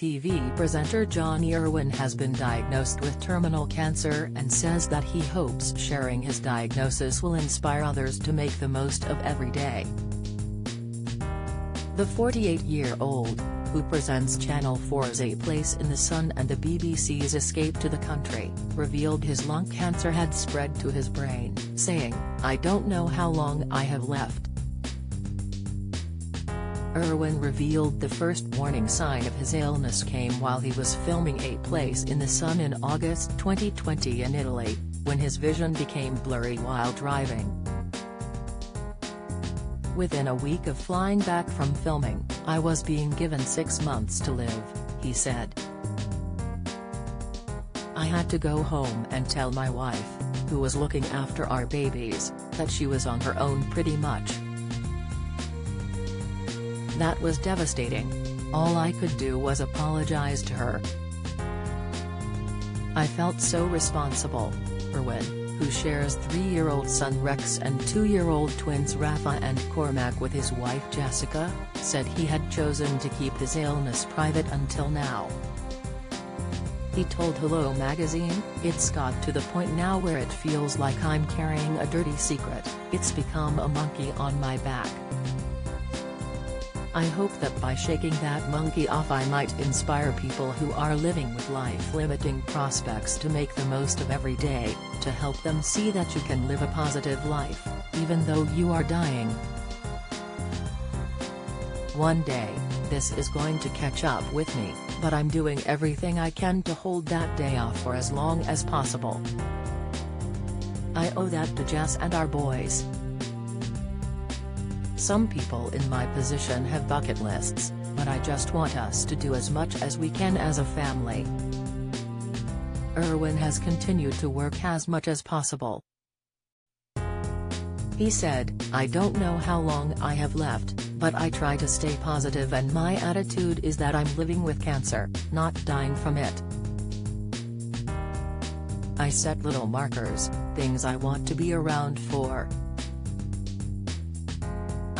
TV presenter Jonnie Irwin has been diagnosed with terminal cancer and says that he hopes sharing his diagnosis will inspire others to make the most of every day. The 48-year-old, who presents Channel 4's A Place in the Sun and the BBC's Escape to the Country, revealed his lung cancer had spread to his brain, saying, I don't know how long I have left. Irwin revealed the first warning sign of his illness came while he was filming A Place in the Sun in August 2020 in Italy, when his vision became blurry while driving. Within a week of flying back from filming, I was being given six months to live, he said. I had to go home and tell my wife, who was looking after our babies, that she was on her own pretty much. That was devastating. All I could do was apologize to her. I felt so responsible. Irwin, who shares three-year-old son Rex and two-year-old twins Rafa and Cormac with his wife Jessica, said he had chosen to keep his illness private until now. He told Hello magazine, it's got to the point now where it feels like I'm carrying a dirty secret, it's become a monkey on my back. I hope that by shaking that monkey off I might inspire people who are living with life-limiting prospects to make the most of every day, to help them see that you can live a positive life, even though you are dying. One day, this is going to catch up with me, but I'm doing everything I can to hold that day off for as long as possible. I owe that to Jess and our boys, some people in my position have bucket lists, but I just want us to do as much as we can as a family. Irwin has continued to work as much as possible. He said, I don't know how long I have left, but I try to stay positive and my attitude is that I'm living with cancer, not dying from it. I set little markers, things I want to be around for,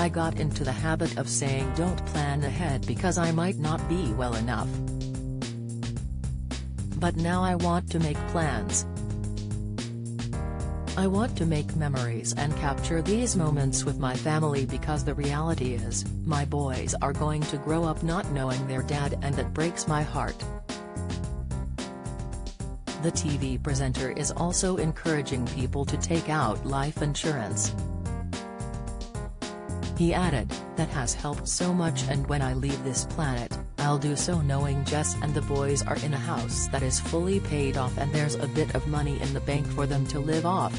I got into the habit of saying don't plan ahead because I might not be well enough. But now I want to make plans. I want to make memories and capture these moments with my family because the reality is, my boys are going to grow up not knowing their dad and that breaks my heart. The TV presenter is also encouraging people to take out life insurance. He added, that has helped so much and when I leave this planet, I'll do so knowing Jess and the boys are in a house that is fully paid off and there's a bit of money in the bank for them to live off.